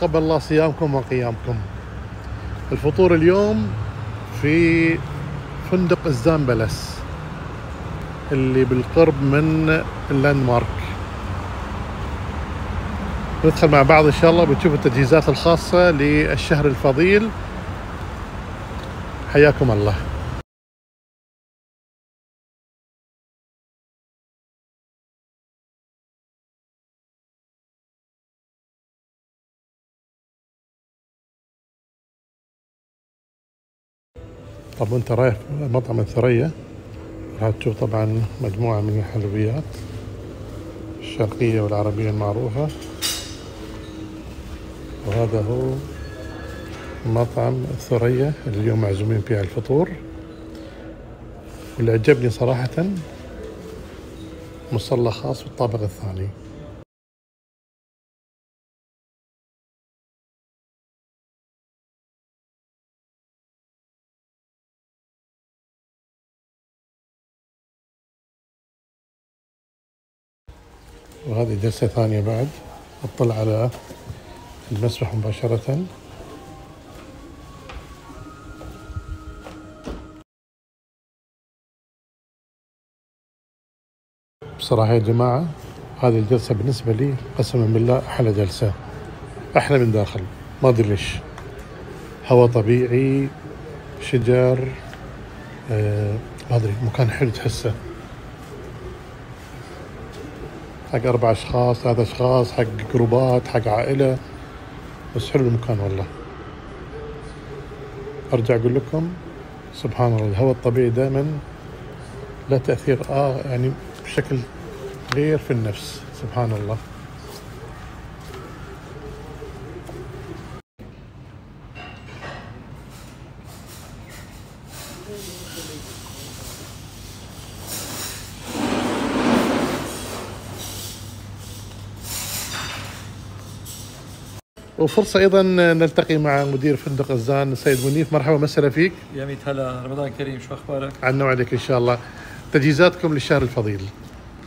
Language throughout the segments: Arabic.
تقبل الله صيامكم وقيامكم. الفطور اليوم في فندق ازدان بالاس اللي بالقرب من ال Landmark ندخل مع بعض إن شاء الله بتشوفوا التجهيزات الخاصة للشهر الفضيل. حياكم الله. طب وانت رايح مطعم الثريا؟ راح تشوف طبعا مجموعة من الحلويات. الشرقية والعربية المعروفة. وهذا هو مطعم الثريا اللي اليوم معزومين فيه على الفطور. واللي عجبني صراحة مصلى خاص بالطابق الثاني. وهذه جلسة ثانية بعد. أطلع على المسبح مباشرة. بصراحة يا جماعة هذه الجلسة بالنسبة لي قسما بالله أحلى جلسة أحلى من داخل. ما أدري ليش. هواء طبيعي شجر آه ما أدري مكان حلو تحسه. حق أربع أشخاص ثلاث أشخاص حق جروبات حق عائلة. بس حلو المكان والله. أرجع أقول لكم سبحان الله الهواء الطبيعي دائما له تأثير آه يعني بشكل غير في النفس. سبحان الله. وفرصة أيضا نلتقي مع مدير فندق الزان السيد منيف. مرحبا مسهلا فيك. يا ميت هلا رمضان كريم شو أخبارك؟ عنا وعليك إن شاء الله. تجهيزاتكم للشهر الفضيل.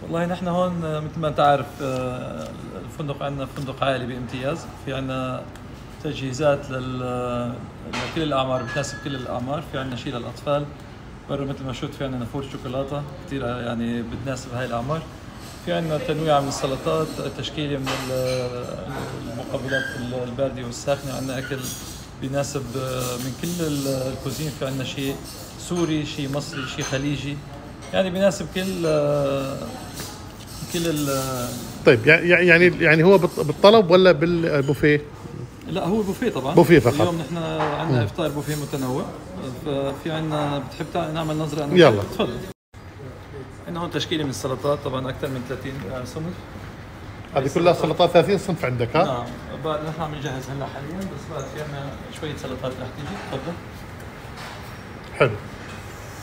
والله نحن هون آه، مثل ما أنت عارف آه، الفندق عندنا فندق عائلي بامتياز. في عندنا تجهيزات لل- لكل الأعمار بتناسب كل الأعمار. في عندنا شيء للأطفال. برا مثل ما شفت في عندنا نافوره شوكولاتة. كثير يعني بتناسب هاي الأعمار. في عندنا تنويع من السلطات تشكيله من ال- المقبلات الباردة والساخنة. عندنا أكل بيناسب من كل ال- الكوزين في عندنا شيء سوري شيء مصري شيء خليجي. يعني بيناسب كل كل ال طيب يع- يع- يعني يعني هو بالط- بالطلب ولا بالبوفيه؟ لا هو بوفيه طبعا. بوفيه فقط. اليوم نحن عندنا إفطار بوفيه متنوع. ففي عندنا بتحب نعمل نظرة؟ يلا. تفضل. عندنا هون تشكيلة من السلطات طبعا أكثر من 30 صنف. هذه كلها سلطات 30 صنف عندك ها؟ نعم. بعد نحن عم نجهز هلا حاليا بس بعد في عندنا شوية سلطات رح تيجي. تفضل. حلو.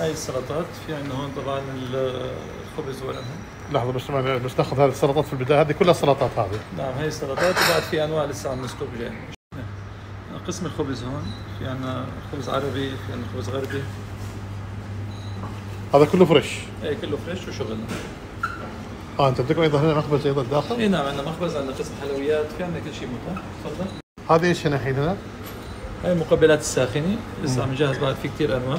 هاي السلطات في عندنا هون طبعا ال- الخبز ورقهم. لحظة بس ما- بس ناخذ هذه السلطات في البداية. هذه كلها سلطات هذه. نعم هي السلطات. وبعد في أنواع لسه عم نسلق جاي قسم الخبز هون في عندنا خبز عربي في عندنا خبز غربي. هذا كله fresh. اي كله fresh وشغلنا. آه أنت عندكم أيضا هنا مخبز أيضا داخل؟ اي نعم عندنا مخبز عندنا قسم حلويات في عندنا كل شيء متاح تفضل. هذه إيش هنا الحين هنا؟ هاي المقبلات الساخنة. لسه عم نجهز بعد في كثير أنواع.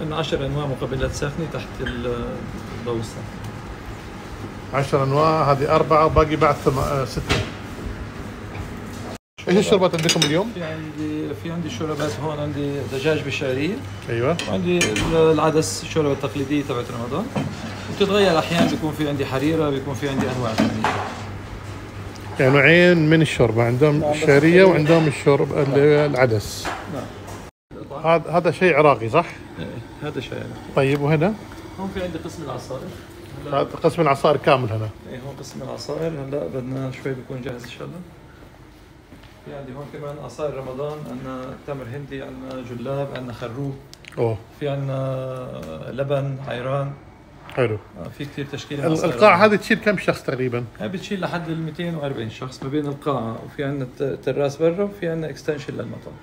عندنا 10 أنواع مقبلات ساخنة تحت ال- الضوء الساخن 10 أنواع هذه أربعة وباقي بعد ثم... آه ستة. إيش الشربات عندكم اليوم؟ في عندي في عندي شوربات هون عندي دجاج بالشعريه أيوه. وعندي العدس الشوربة التقليدية تبعت رمضان. وبتتغير أحيانا بيكون في عندي حريرة بيكون في عندي أنواع ثانية يعني نوعين من الشوربة عندهم نعم، الشعرية. وعندهم الشورب ال- العدس. نعم. هذا هذا شيء عراقي صح؟ إيه، هذا شيء يعني. طيب وهنا؟ هون في عندي قسم العصائر. هذا قسم العصائر كامل هنا. إيه هون قسم العصائر. هلا بدنا شوي بيكون جاهز إن شاء الله. في عندي هون كمان عصائر رمضان عندنا تمر هندي عندنا جلاب عندنا خروب أوه. في عندنا لبن عيران حلو. آه، في كثير تشكيلة من ال- عصائر القاعة رمضان. هذه تشيل كم شخص تقريبا؟ هاي بتشيل لحد ال 240 شخص ما بين القاعة وفي عندنا تراس برا وفي عندنا extension للمطعم.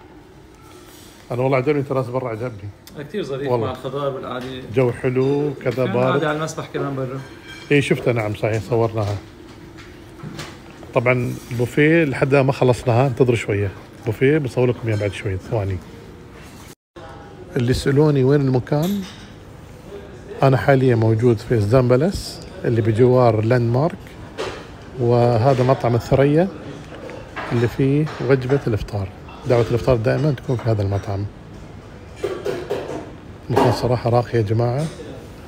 أنا والله عجبني تراس برا عجبني. كثير ظريف. مع الخضار والقعده جو حلو كذا بارد على المسبح كمان برا. اي شفتها نعم صحيح صورناها. طبعا البوفيه لحد ما خلصناها انتظروا شوية. البوفيه بصوّر لكم إياه بعد شوية ثواني. اللي يسالوني وين المكان أنا حاليا موجود في ازدان بالاس اللي بجوار Landmark وهذا مطعم الثريا اللي فيه وجبة الإفطار. دعوة الإفطار دائما تكون في هذا المطعم. مكان صراحة راقي يا جماعة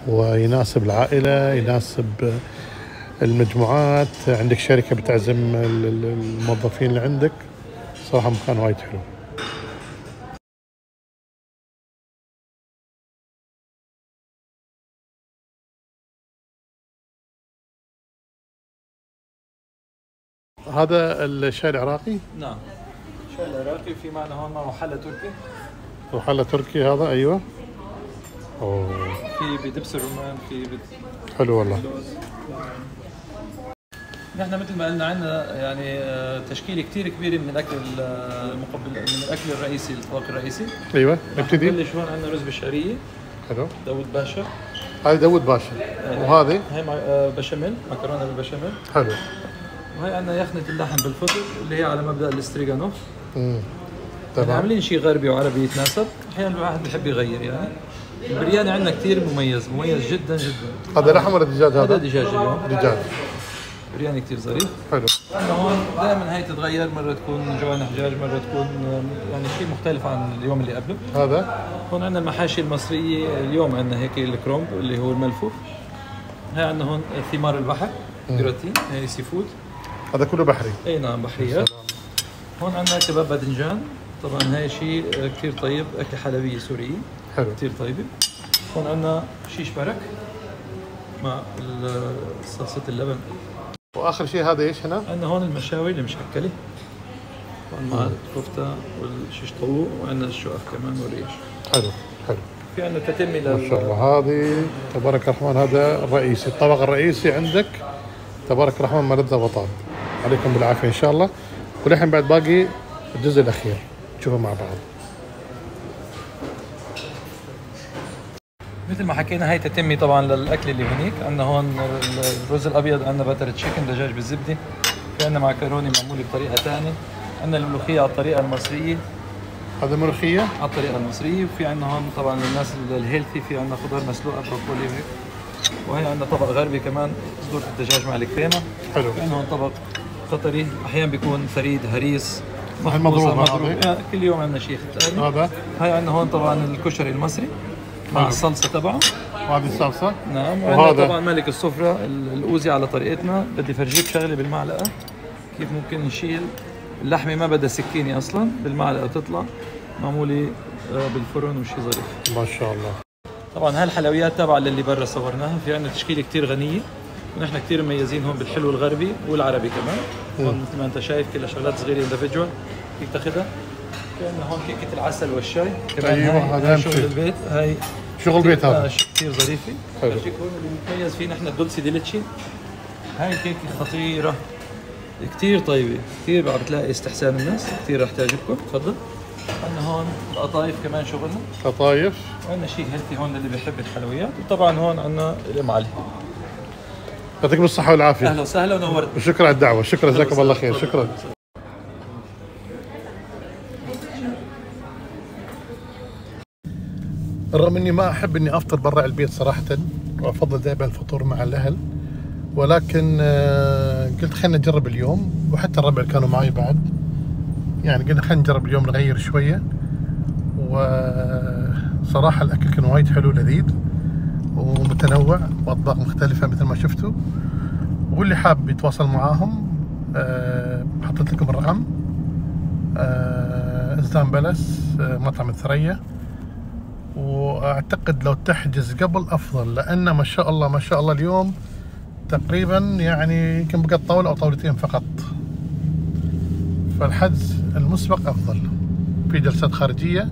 ويناسب العائلة يناسب المجموعات عندك شركة بتعزم ال- ال- الموظفين اللي عندك صراحة مكان وايد حلو. هذا الشاي العراقي نعم. شاي العراقي في معنا هون معه حلا تركي. وحلا تركي هذا أيوه. أوه. في بدبس الرمان في بد... حلو والله. نحن مثل ما قلنا عندنا يعني آه، تشكيلة كثير كبيرة من الأكل ال- المقبل من الأكل الرئيسي الطبق الرئيسي. أيوه نبتدي. نبلش هون عندنا رز بالشعرية. حلو. داوود باشا. هذا داود باشا. وهذه؟ هاي آه، بشاميل مكرونة بالبشاميل. حلو. وهي عندنا يخنه اللحم بالفطر اللي هي على مبدأ الاستريغانوف امم يعني تمام. عاملين شيء غربي وعربي يتناسب. أحيانا الواحد بيحب يغير يعني. البرياني عندنا كثير مميز مميز جدا جدا. هذا لحم ولا دجاج هذا؟ هذا؟ دجاج اليوم. دجاج. برياني كثير ظريف. حلو. هون دائما هي تتغير مرة تكون جوانح دجاج مرة تكون يعني شيء مختلف عن اليوم اللي قبله. هذا؟ هون عندنا المحاشي المصرية اليوم عندنا هيك الكرنب اللي هو الملفوف. هي عندنا هون ثمار البحر جراتين هي seafood. هذا كله بحري. إي نعم بحريات هون عندنا كباب باذنجان طبعا هاي شيء كثير طيب أكلة حلبيه سورية. حلو. كثير طيبة. هون عندنا شيش برك مع صلصة اللبن. وآخر شيء هذا إيش هنا؟ عندنا هون المشاوي المشكلة هون مع الكفته والشيش طاووق وعندنا الشقف كمان والريش. حلو حلو. في عندنا تتمه ما شاء الله. هذه تبارك الرحمن هذا الرئيسي الطبق الرئيسي عندك تبارك الرحمن ما لذ وطاب عليكم بالعافية إن شاء الله. ولحين بعد باقي الجزء الأخير. نشوفه مع بعض. مثل ما حكينا هاي تتمي طبعا للأكل اللي هنيك عندنا هون الرز الأبيض عندنا butter chicken دجاج بالزبدة. في عندنا معكرونه معمولة بطريقة ثانية عندنا الملوخية على الطريقة المصرية. هذا ملوخية؟ على الطريقة المصرية. وفي عندنا هون طبعا الناس ال healthy في عندنا خضار مسلوقه بروكولي وهيك. وهي عندنا طبق غربي كمان صدور الدجاج مع الكريمة. حلو. في عندنا هون طبق قطري. أحيانا بيكون فريد هريس مضروب هذه. آه، كل يوم عندنا شيء هذا. هاي عندنا هون طبعا الكشري المصري. مع. الصلصة تبعه وهذه الصلصة. نعم. وهذا؟ طبعا ملك السفرة ال- الأوزي على طريقتنا. بدي فرجيك شغلة بالمعلقة. كيف ممكن نشيل؟ اللحمة ما بدها سكينة أصلا. بالمعلقة تطلع معمولة آه، بالفرن وشي ظريف. ما شاء الله. طبعا هالحلويات تبع اللي برا صورناها في عندنا تشكيلة كتير غنية. ونحن كتير مميزين هون بالحلو الغربي والعربي كمان. هون مثل ما انت شايف كلها شغلات صغيرة اندفجوال فيك تاخذها في عندنا هون كيكة العسل والشاي. كمان أيوة، هاي- شغل. البيت هاي شغل بيت هذا كثير ظريفة. اللي بيتميز فيه نحن الدولسي دي ليتشي هاي الكيكه خطيرة. كثير طيبة. كثير عم بتلاقي استحسان الناس. كثير رح تعجبكم. تفضل. عندنا هون القطايف كمان شغلنا. قطايف وعندنا شيء healthy هون للي بيحب الحلويات. وطبعا هون عندنا الام علي يعطيكم الصحة والعافية. أهلا وسهلا ونورت وشكرا على الدعوة. شكرا. جزاكم الله خير. شكرا. رغم إني ما أحب إني أفطر برا البيت صراحة وأفضل دائما الفطور مع الأهل. ولكن آه، قلت خلينا نجرب اليوم وحتى الربع كانوا معي بعد. يعني قلنا خلينا نجرب اليوم نغير شوية. وصراحة الأكل كان وايد حلو لذيذ ومتنوع وأطباق مختلفة مثل ما شفتوا. واللي حاب يتواصل معاهم آه، حطيت لكم الرقم. ازدان بلس آه، مطعم الثريا. وأعتقد لو تحجز قبل أفضل لأن ما شاء الله ما شاء الله اليوم تقريبا يعني يمكن بقت طاولة أو طاولتين فقط. فالحجز المسبق أفضل. في جلسات خارجية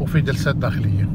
وفي جلسات داخلية.